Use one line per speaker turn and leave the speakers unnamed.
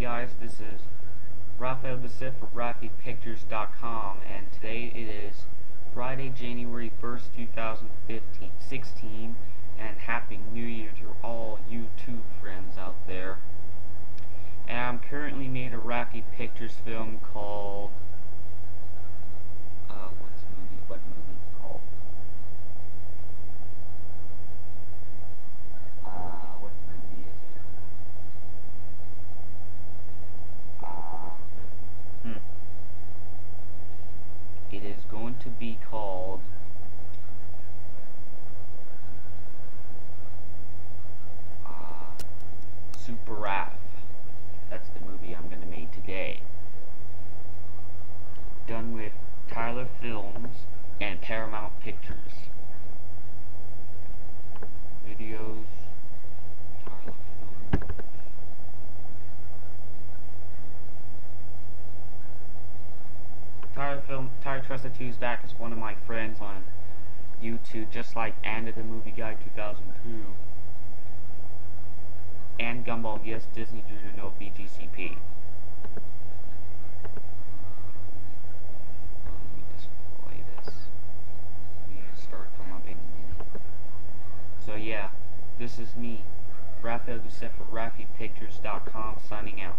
guys, this is Raphael Desif for RafiPictures.com and today it is Friday, January 1st, 2016 and Happy New Year to all YouTube friends out there. And I'm currently made a Rafi Pictures film called uh, what's movie? What movie called? Uh, what movie is it? Uh, hmm. It is going to be called uh, Super Raph. That's the movie I'm going to make today. Done with Tyler Films and Paramount Pictures. Videos. Tyler Films. Tyler Film Tyler Trusted 2 is back as one of my friends on YouTube, just like Anna the Movie Guy 2002 and Gumball Yes Disney Junior No BGCP. Minute. Um, so yeah, this is me, Raphael Youssef for RafiPictures.com signing out.